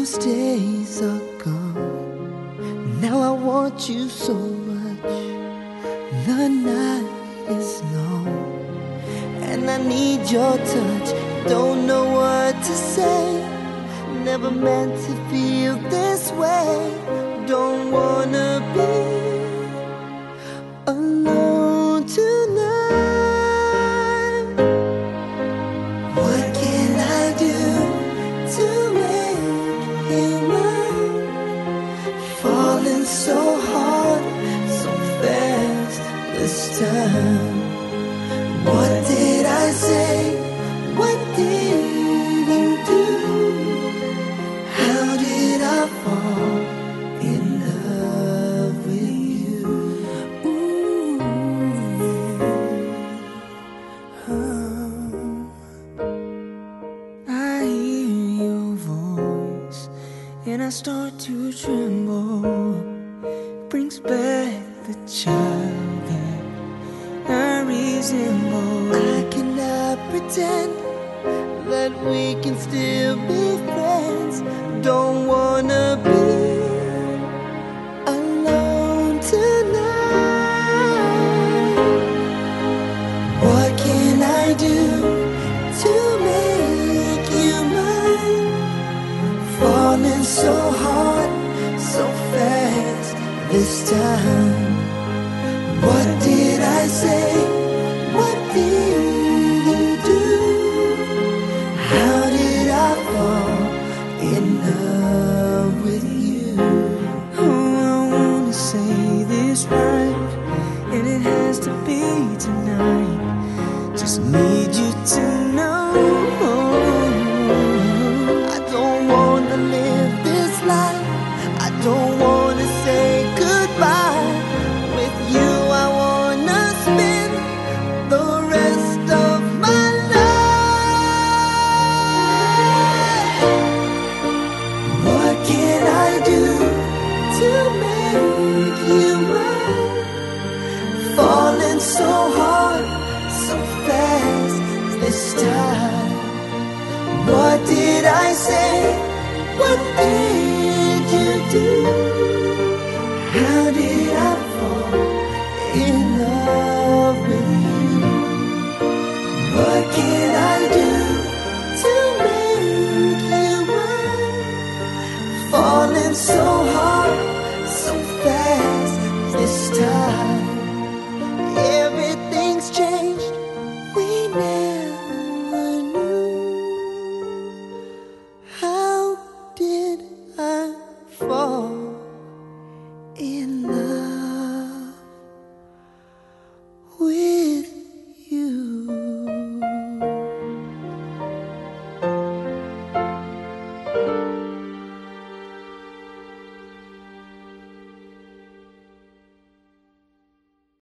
Those days are gone. Now I want you so much. The night is long. And I need your touch. Don't know what to say. Never meant to feel this way. Don't wanna be. And I start to tremble. Brings back the child that I resemble. I cannot pretend that we can still be friends. Don't wanna be Falling so hard, so fast this time. What did I say? What did you do? How did I fall in love with you? Oh, I wanna say this right, and it has to be tonight. Just need you to know so hard, so fast this time. What did I say? What did you do? How did I fall in love with you? What can I do to make you mine? Falling so hard.